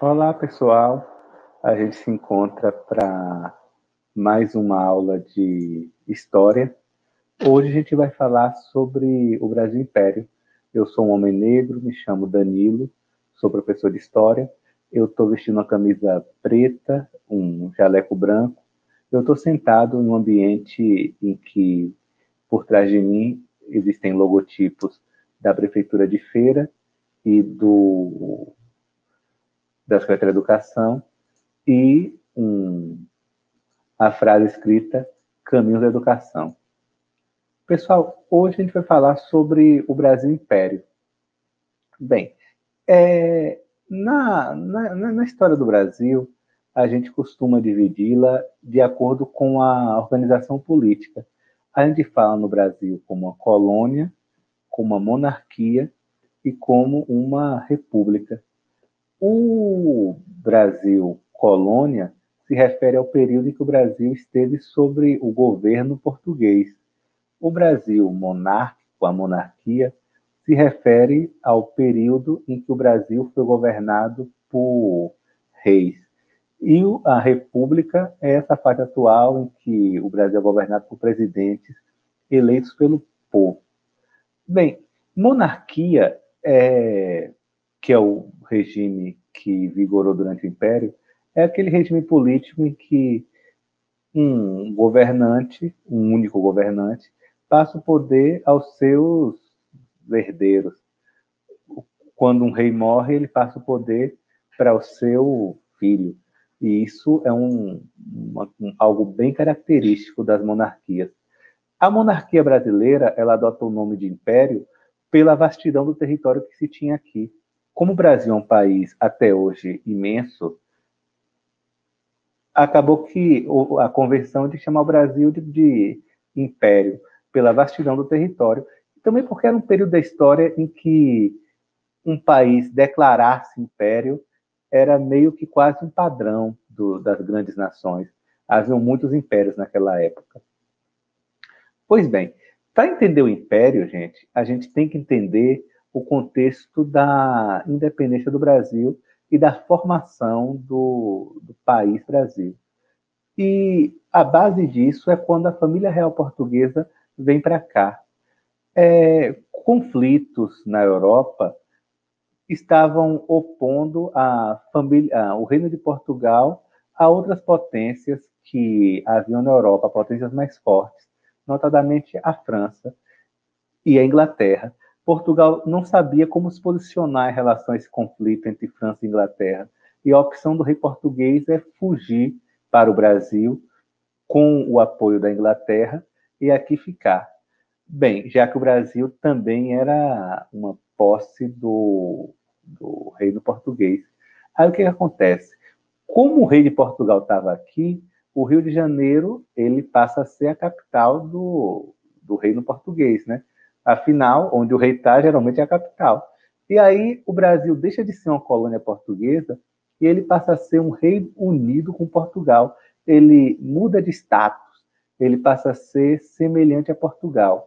Olá, pessoal. A gente se encontra para mais uma aula de história. Hoje a gente vai falar sobre o Brasil Império. Eu sou um homem negro, me chamo Danilo, sou professor de história. Eu estou vestindo uma camisa preta, um jaleco branco. Eu estou sentado em um ambiente em que, por trás de mim, existem logotipos da Prefeitura de Feira e do da Secretaria de Educação e um, a frase escrita Caminhos da Educação. Pessoal, hoje a gente vai falar sobre o Brasil Império. Bem, é, na, na, na história do Brasil, a gente costuma dividi-la de acordo com a organização política. A gente fala no Brasil como uma colônia, como uma monarquia e como uma república. O Brasil colônia se refere ao período em que o Brasil esteve sobre o governo português. O Brasil monárquico, a monarquia, se refere ao período em que o Brasil foi governado por reis. E a república é essa fase atual em que o Brasil é governado por presidentes eleitos pelo povo. Bem, monarquia é que é o regime que vigorou durante o Império, é aquele regime político em que um governante, um único governante, passa o poder aos seus herdeiros. Quando um rei morre, ele passa o poder para o seu filho. E isso é um, uma, um, algo bem característico das monarquias. A monarquia brasileira, ela adota o nome de império pela vastidão do território que se tinha aqui. Como o Brasil é um país até hoje imenso, acabou que a conversão de chamar o Brasil de, de império pela vastidão do território, também porque era um período da história em que um país declarar-se império era meio que quase um padrão do, das grandes nações. Haviam muitos impérios naquela época. Pois bem, para entender o império, gente, a gente tem que entender o contexto da independência do Brasil e da formação do, do país Brasil. E a base disso é quando a família real portuguesa vem para cá. É, conflitos na Europa estavam opondo a família, o Reino de Portugal a outras potências que haviam na Europa, potências mais fortes, notadamente a França e a Inglaterra, Portugal não sabia como se posicionar em relação a esse conflito entre França e Inglaterra. E a opção do rei português é fugir para o Brasil com o apoio da Inglaterra e aqui ficar. Bem, já que o Brasil também era uma posse do, do reino português. Aí o que, que acontece? Como o rei de Portugal estava aqui, o Rio de Janeiro ele passa a ser a capital do, do reino português, né? Afinal, onde o rei está, geralmente é a capital. E aí o Brasil deixa de ser uma colônia portuguesa e ele passa a ser um rei unido com Portugal. Ele muda de status, ele passa a ser semelhante a Portugal.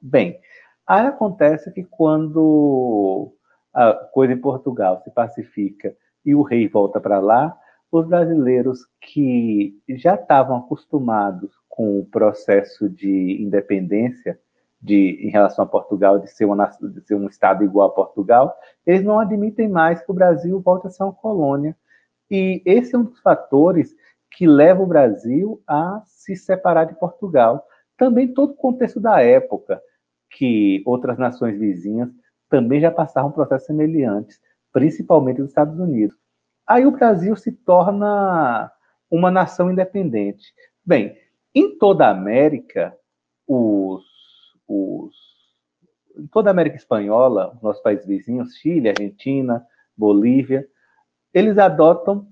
Bem, aí acontece que quando a coisa em Portugal se pacifica e o rei volta para lá, os brasileiros que já estavam acostumados com o processo de independência de, em relação a Portugal, de ser, uma, de ser um Estado igual a Portugal, eles não admitem mais que o Brasil volte a ser uma colônia. E esse é um dos fatores que leva o Brasil a se separar de Portugal. Também todo o contexto da época, que outras nações vizinhas também já passaram processos semelhantes, principalmente os Estados Unidos. Aí o Brasil se torna uma nação independente. Bem, em toda a América, os os, toda a América Espanhola, nossos países vizinhos, Chile, Argentina, Bolívia, eles adotam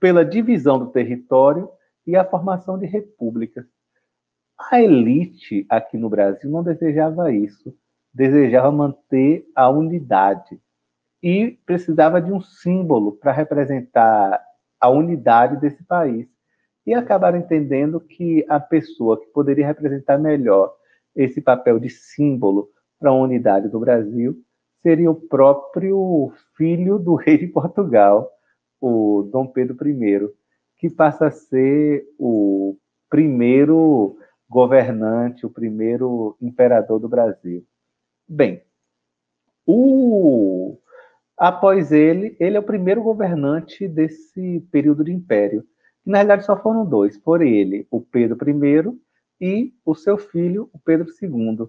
pela divisão do território e a formação de repúblicas. A elite aqui no Brasil não desejava isso, desejava manter a unidade e precisava de um símbolo para representar a unidade desse país. E acabaram entendendo que a pessoa que poderia representar melhor esse papel de símbolo para a unidade do Brasil seria o próprio filho do rei de Portugal, o Dom Pedro I, que passa a ser o primeiro governante, o primeiro imperador do Brasil. Bem, o após ele, ele é o primeiro governante desse período de império. Na realidade, só foram dois, por ele, o Pedro I e o seu filho, o Pedro II.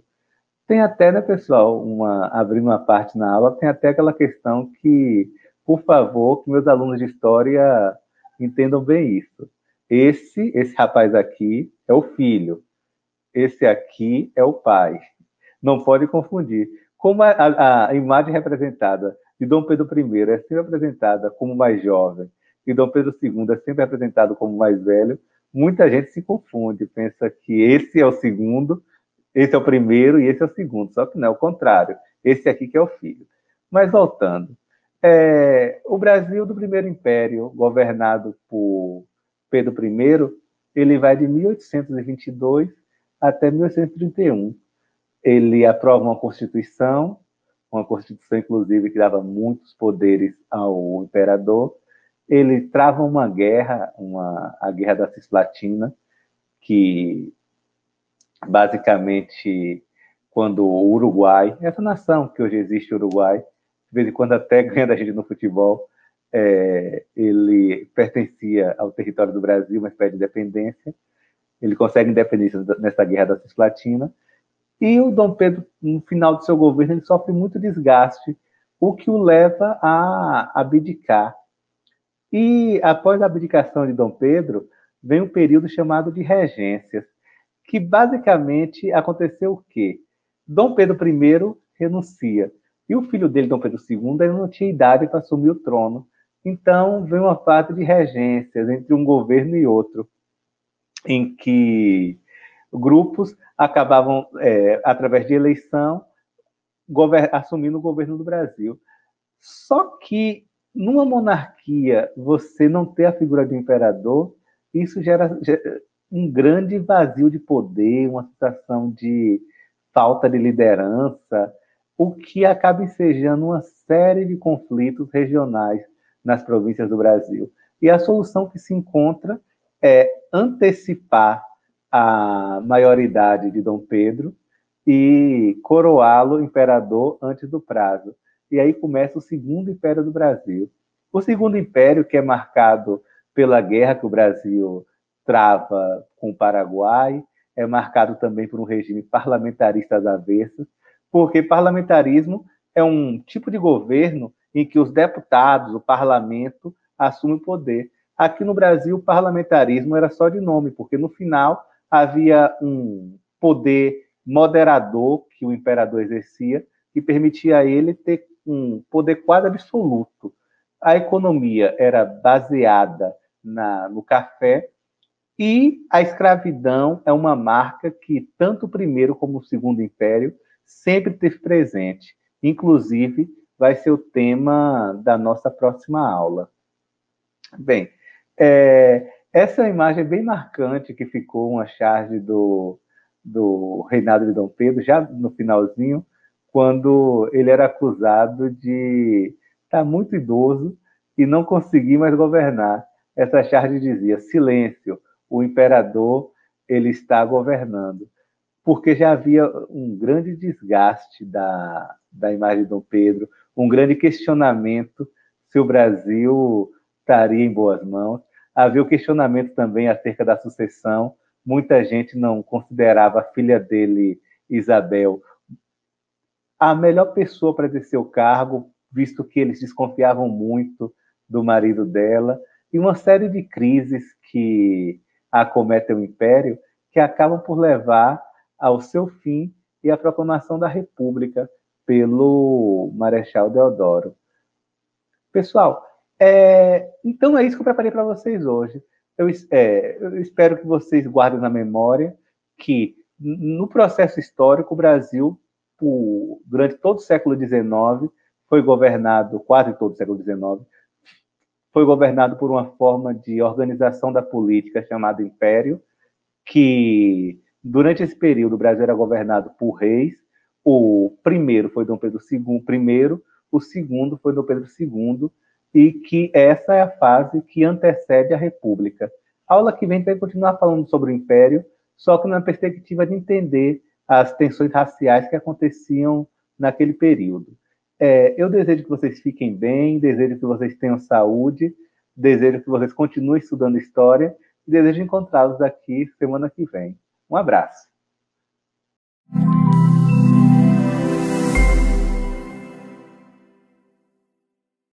Tem até, né, pessoal, uma, abrindo uma parte na aula, tem até aquela questão que, por favor, que meus alunos de história entendam bem isso. Esse, esse rapaz aqui é o filho, esse aqui é o pai. Não pode confundir. Como a, a, a imagem representada de Dom Pedro I é sempre apresentada como mais jovem e Dom Pedro II é sempre apresentado como mais velho, muita gente se confunde, pensa que esse é o segundo, esse é o primeiro e esse é o segundo, só que não é o contrário. Esse aqui que é o filho. Mas voltando, é, o Brasil do Primeiro Império, governado por Pedro I, ele vai de 1822 até 1831. Ele aprova uma constituição uma constituição, inclusive, que dava muitos poderes ao imperador. Ele trava uma guerra, uma, a Guerra da Cisplatina, que basicamente, quando o Uruguai, essa nação que hoje existe, o Uruguai, de vez em quando até ganha da gente no futebol, é, ele pertencia ao território do Brasil, mas pede independência. Ele consegue independência nessa Guerra da Cisplatina e o Dom Pedro, no final do seu governo, ele sofre muito desgaste, o que o leva a abdicar. E após a abdicação de Dom Pedro, vem um período chamado de regências, que basicamente aconteceu o quê? Dom Pedro I renuncia, e o filho dele, Dom Pedro II, não tinha idade para assumir o trono. Então, vem uma fase de regências entre um governo e outro, em que grupos acabavam, é, através de eleição, assumindo o governo do Brasil. Só que numa monarquia, você não ter a figura do imperador, isso gera, gera um grande vazio de poder, uma sensação de falta de liderança, o que acaba ensejando uma série de conflitos regionais nas províncias do Brasil. E a solução que se encontra é antecipar a maioridade de Dom Pedro e coroá-lo imperador antes do prazo. E aí começa o segundo império do Brasil. O segundo império, que é marcado pela guerra que o Brasil trava com o Paraguai, é marcado também por um regime parlamentarista às avessas, porque parlamentarismo é um tipo de governo em que os deputados, o parlamento, assumem o poder. Aqui no Brasil, o parlamentarismo era só de nome, porque no final havia um poder moderador que o imperador exercia, que permitia a ele ter um poder quase absoluto. A economia era baseada na, no café e a escravidão é uma marca que tanto o primeiro como o segundo império sempre teve presente. Inclusive, vai ser o tema da nossa próxima aula. Bem, é, essa é imagem bem marcante que ficou uma charge do, do reinado de Dom Pedro, já no finalzinho, quando ele era acusado de estar muito idoso e não conseguir mais governar. Essa charge dizia: silêncio, o imperador ele está governando, porque já havia um grande desgaste da, da imagem de Dom Pedro, um grande questionamento se o Brasil estaria em boas mãos. Havia o questionamento também acerca da sucessão. Muita gente não considerava a filha dele, Isabel, a melhor pessoa para exercer o cargo, visto que eles desconfiavam muito do marido dela, e uma série de crises que acometem o império que acabam por levar ao seu fim e à proclamação da República pelo Marechal Deodoro. Pessoal, é, então é isso que eu preparei para vocês hoje. Eu, é, eu, espero que vocês guardem na memória que no processo histórico o Brasil, durante todo o século XIX, foi governado, quase todo o século XIX, foi governado por uma forma de organização da política chamada Império, que durante esse período o Brasil era governado por reis, o primeiro foi Dom Pedro II, primeiro, o segundo foi Dom Pedro II, e que essa é a fase que antecede a República. A aula que vem vai continuar falando sobre o Império, só que na perspectiva de entender as tensões raciais que aconteciam naquele período. É, eu desejo que vocês fiquem bem, desejo que vocês tenham saúde, desejo que vocês continuem estudando história e desejo encontrá-los aqui semana que vem. Um abraço.